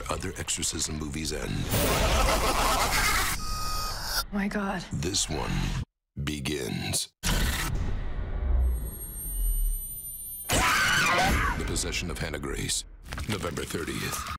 where other exorcism movies end. Oh my God. This one begins. The Possession of Hannah Grace, November 30th.